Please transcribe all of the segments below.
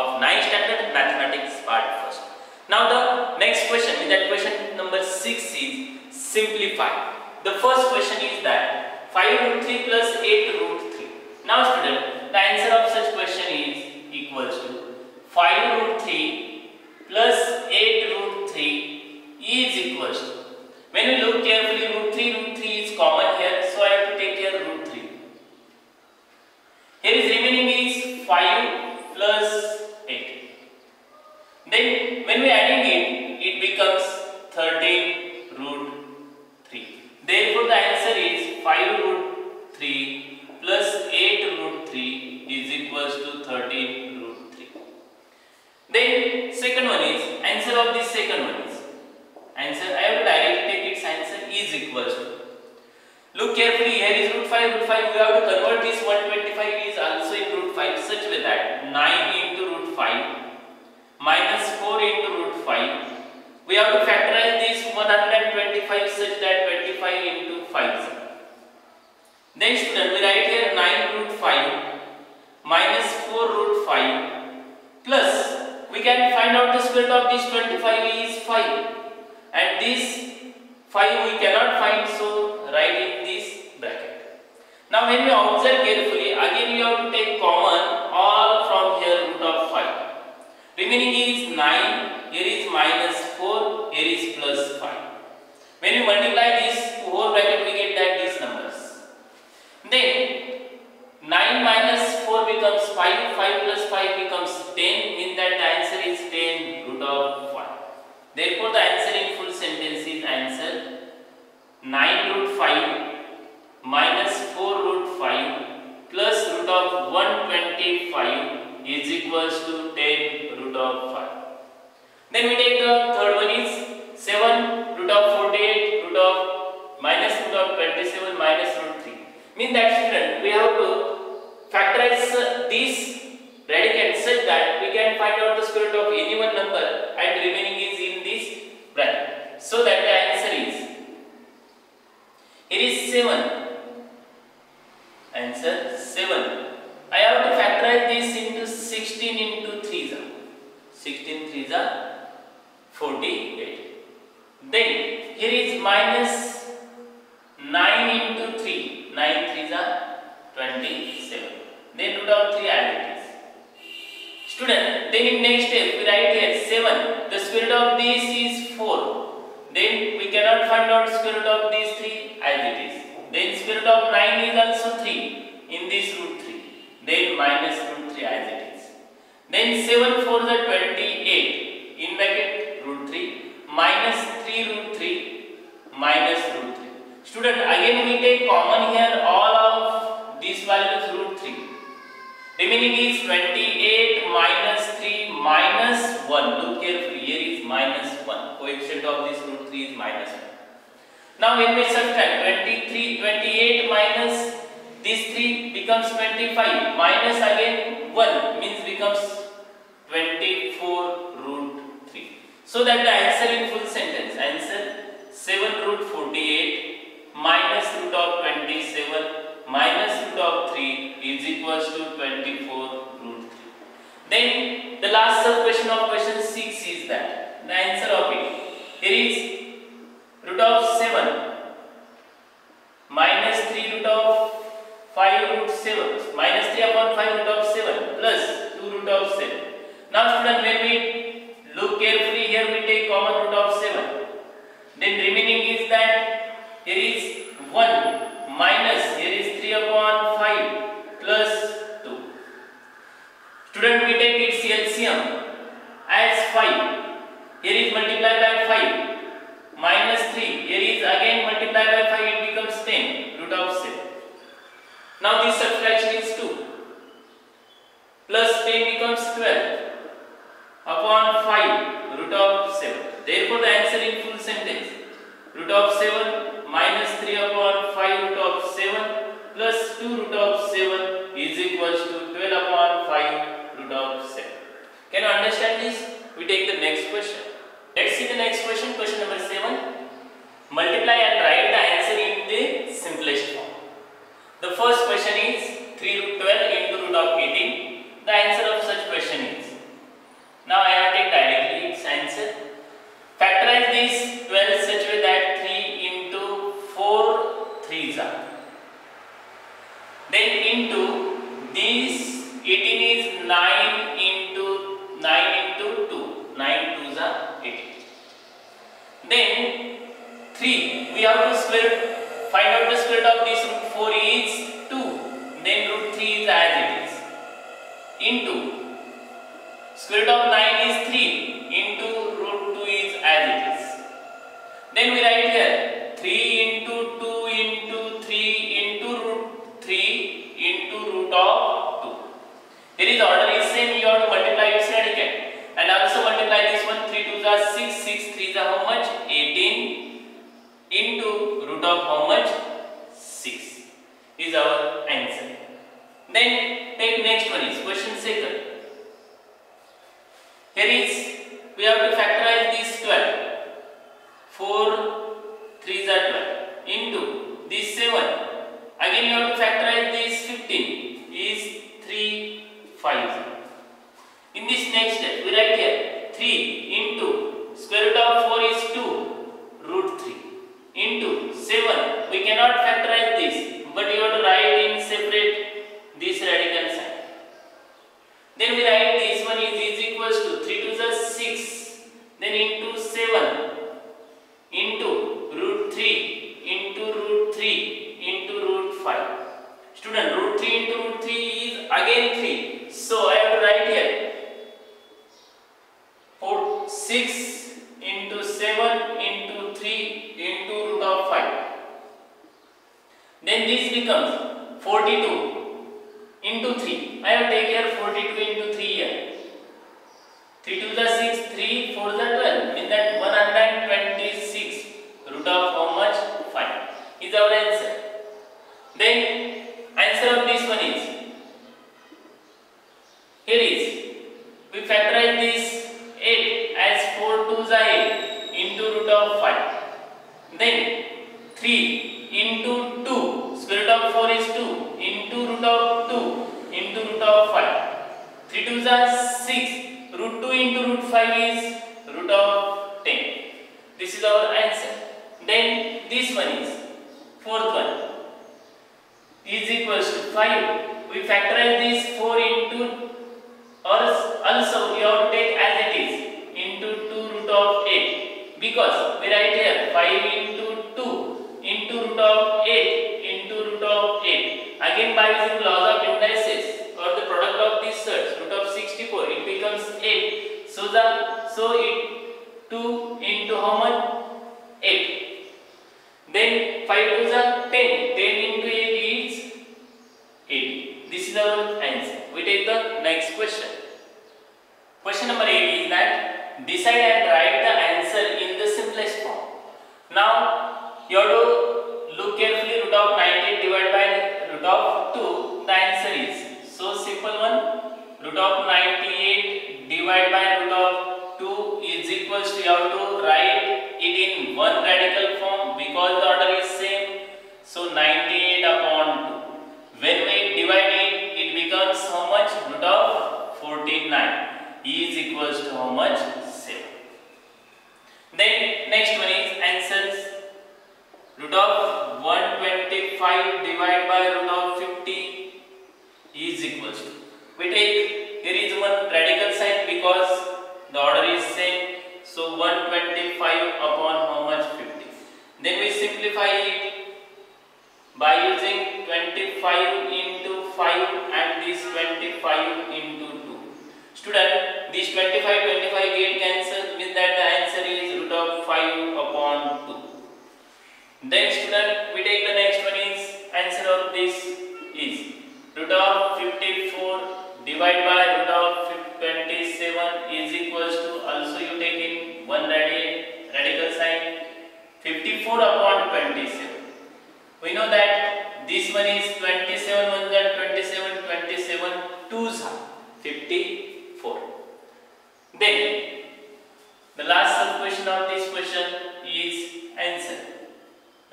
of 9th standard mathematics part first. Now the next question, is that question number 6 is simplify. The first question is that 5 root 3 plus 8 root 3. Now student, the answer of such question is equals to 5 root 3 plus 8 root 3 is equals to when we look carefully, root 3, root 3 is common here, so I have to take here root 3. Here is remaining is 5 plus 8. Then when we adding it, it becomes 13 root 3. Therefore the answer is 5 root 3 plus 8 root 3 is equals to 13 root 3. Then second one is, answer of this second one is, answer I have to directly take its answer is equals to look carefully here is root 5 root 5 we have to convert this 125 is also in root 5 such way that 9 into root 5 minus 4 into root 5 we have to factorize this 125 such that 25 into 5 then student we write here 9 root 5 minus 4 root 5 plus we can find out the square root of this 25 is 5 and this 5 we cannot find so write in this bracket. Now when we observe carefully again we have to take common all from here root of 5. Remaining is 9, here is minus 4, here is plus 5. When we multiply this whole bracket we get that these numbers. Then 9 minus 4 becomes 5, 5 plus 5 becomes 10 means that the answer is 10 root of 5. Therefore, the answer in full sentence is answer 9 root 5 minus 4 root 5 plus root of 125 is equals to 10 root of 5. Then we take the third one is 7 root of 48 root of minus root of 27 minus root 3. Means that student we have to factorize these radicand such that we can find out the square root of any one number and remaining is in this bracket. So that the answer is it is 7. Answer 7. I have to factorize this into 16 into 3 is 16 3 is 48. Then here is minus 9 into 3. 9 3 is 27. Then root of 3 as it is. Student, then in next step we write here 7. The square root of this is 4. Then we cannot find out square root of these 3 as it is. Then square root of 9 is also 3 in this root 3. Then minus root 3 as it is. Then 7 4 the 28 in bracket root 3 minus 3 root 3 minus root 3. Student again we take common here all of these values root 3. Remaining is 28 minus 3 minus 1. Look carefully, here is minus 1. Coefficient of this root 3 is minus 1. Now when we subtract 23, 28 minus this 3 becomes 25 minus again 1 means becomes 24 root 3. So that the answer in full sentence, answer 7 root 48 minus root of 27 minus root of 3 is equals to 24 root 3. Then the last sub question of question 6 is that the answer of it here is root of 7 minus 3 root of 5 root 7 minus 3 upon 5 root of 7 plus 2 root of 7. Now student when we look carefully here we take common root of 7 then remaining is that here is 1 minus here is 3 upon 5 plus 2. Student we take its LCM as 5 here is multiplied by 5 minus 3 here is again multiplied by 5 it becomes 10 root of 7. Now this subtraction is 2 plus 10 becomes 12 upon 5 root of 7. Therefore, the answer in full sentence root of 7 minus 3 upon 5 root of 7 plus 2 root of 7 is equals to 12 upon 5 root of 7. Can you understand this? We take the next question. Let's see the next question, question number 7. Multiply and write the answer in the simplest form. The first question is 3 root 12 into root of 18. The answer of such question is. Now I have take directly its answer. Factorize this 12 then we write here 3 into 2 into 3 into root 3 into root of 2 here is order is same you have to multiply its again. and also multiply this one 3 2s are 6 6 3s are how much? 18 into root of how much? 6 is our answer. Then take next one is question second. Here is we have to factorize this 12 4 3s are 12 into this 7 again you have to factorize this 15 is 3 5 in this next step we write here 3 into square root of 4 is 2 root 3 into 7 we cannot factorize this but you have to write in separate this radical sign then we write this one is, is equals to 3 to the 6 then into 7 into root 3 into root 3 into root 5 student root 3 into root 3 is again 3 so I have to write here 4 6 into 7 into 3 into root of 5 then this becomes 42 into 3 I have take here 42 into 3 here 3 to the 6 3 4 the 12 in that 126 root of how much 5 is our answer then answer of this one is here is we factorize this 8 as 4 2s are 8 into root of 5 then 3 into 2 square root of 4 is 2 into root of 2 into root of 5 3 2s are 6 root 2 into root 5 is root of 10 this is our answer then this one is fourth one. Is equals to 5 we factorize this 4 into or also we have to take as it is into 2 root of 8 because we write here 5 into 2 into root of 8 into root of 8 again by using laws of indices or the product of these sets root of 64 it becomes 8 so the so it 2 into how much? 8 then 5 to the 10 10 into 8 is 80 this is our answer. We take the next question. Question number 8 is that decide and write the answer in the simplest form. Now you have to 98 upon 2 when we divide it it becomes how much root of 49 is equals to how much 7 then next one is answers. Root of 125 divided by root of 50 is equals to. We take here is one radical sign because the order is same. So 125 upon how much 50 then we simplify it by using 25 into 5 and this 25 into 2 student this 25 25 get cancel means that the answer is root of 5 upon 2 then student we take the next one is answer of this is root of 54 divided by root of 27 is equals to also you take in one radical sign 54 upon 27 we know that this one is 27 27 27 twos are 54 then the last sub question of this question is answer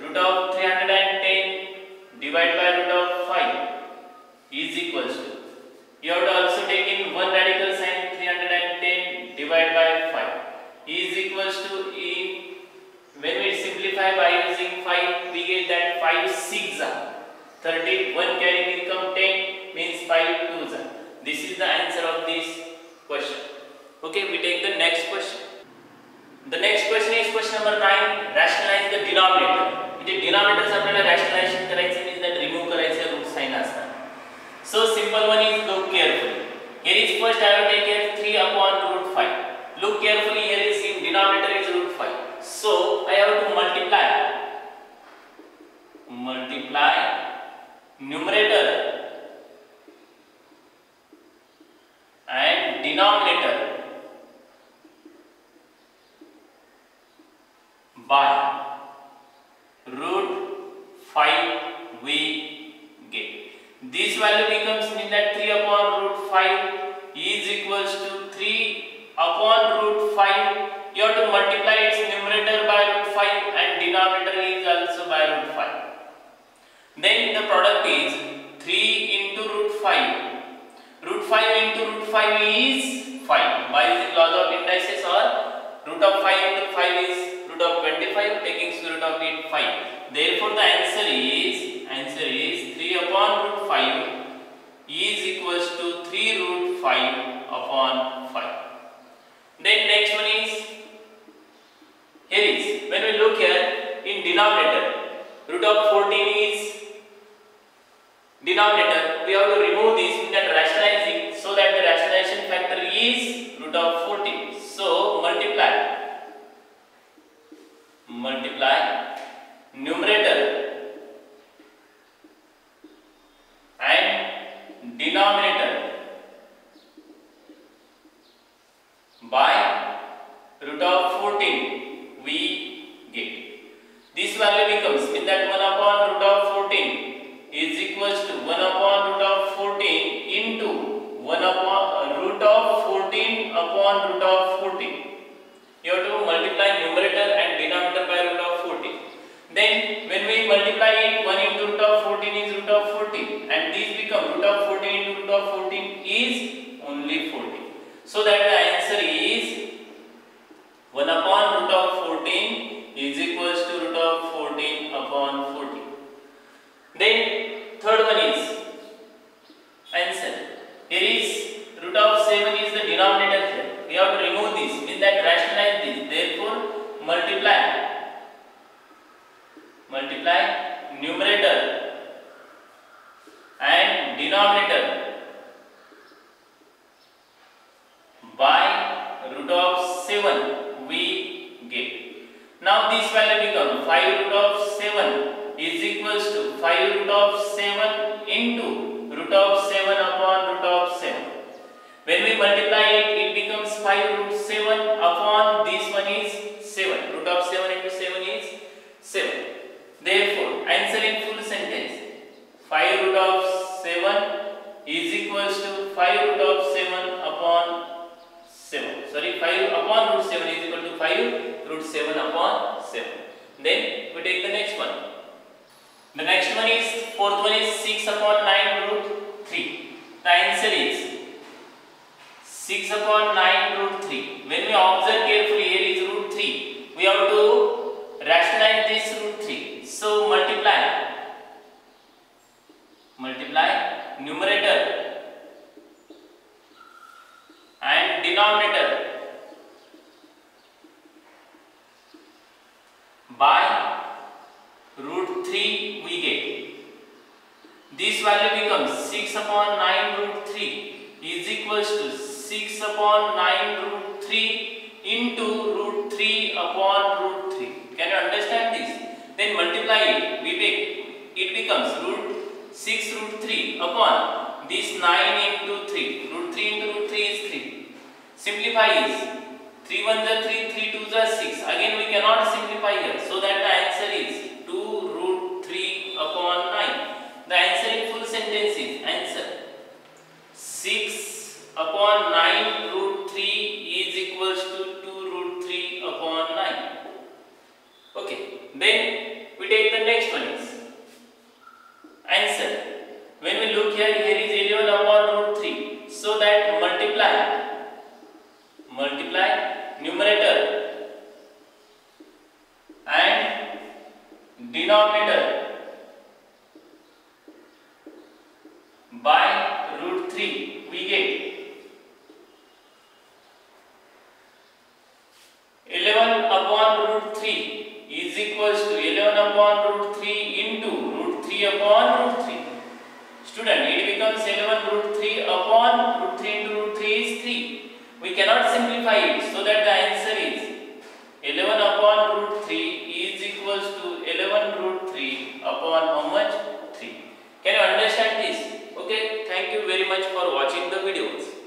root of 310 divided by root of 6 are 30 1 carry become 10 means 5 2s are this is the answer of this question okay we take the next question the next question is question number 9 rationalize the denominator इथे denominators आपल्याला rationalization करायचे means that remove करायचे root sign असतात so simple one is look carefully here is first I will take here 3 upon root 5 look carefully here is in denominator is root 5 so I have to multiply multiply numerator denominator by root 5 we get. This value becomes mean that 3 upon root 5 is equals to 3 upon root 5. You have to multiply its numerator by root 5 and denominator is also by root 5. Then the product is 3 into root 5. Root 5 into root 5 is 5. By the laws of indices or root of 5 into 5 is root of 25 taking square root of it 5. Therefore the answer is answer is 3 upon root 5 is equals to 3 root 5 upon 5. Then next one is here is when we look here in denominator root of 14 is denominator we have to remove root of 14 so multiply multiply numerator and denominator by root of 14 we get this value becomes in that 1 upon root of 14 is equals to 1 upon root of 14 into 1 upon uh, root of 14 upon root of 14 you have to multiply numerator and denominator by root of 14 then when we multiply it 1 into root of 14 is root of 14 and this become root of 14 into root of 14 is only 14 so that the answer is 1 upon root of 14 is equals to root of 14 upon 14 then third one is answer here is root of 7 is the denominator here we have to remove this means that rationalize this therefore multiply. Multiply numerator and denominator by root of 7 we get. Now this value become 5 root of 7 is equals to 5 root of 7 into root of 7 upon root of 7 when we multiply it it becomes 5 root 7 upon this one is 7 root of 7 into 7 is 7 therefore answer in full sentence 5 root of 7 is equals to 5 root of 7 upon 7 sorry 5 upon root 7 is equal to 5 root 7 upon 7 then we take the next one. The next one is fourth one is 6 upon 9 root 3 the answer is 6 upon 9 root 3 when we observe carefully here is root 3 we have to rationalize this root 3 so multiply multiply numerator and denominator by root 3 we get this value becomes 6 upon 9 root 3 is equals to 6 upon 9 root 3 into root 3 upon root 3 can you understand this? Then multiply it. We take it becomes root 6 root 3 upon this 9 into 3 root 3 into root 3 is 3 simplify is 3 1 is 3 3 2 is 6 again we cannot simplify here. So that the answer is 2 root 3 upon 9 the answer in full sentence is answer. 6 upon Then we take the next one is answer. When we look here, here is 11 upon root 3. So that multiply, multiply numerator and denominator by root 3 we get 11 upon root 3 equals to 11 upon root 3 into root 3 upon root 3. Student, it becomes 11 root 3 upon root 3 into root 3 is 3. We cannot simplify it so that the answer is 11 upon root 3 is equals to 11 root 3 upon how much? 3. Can you understand this? Okay, thank you very much for watching the videos.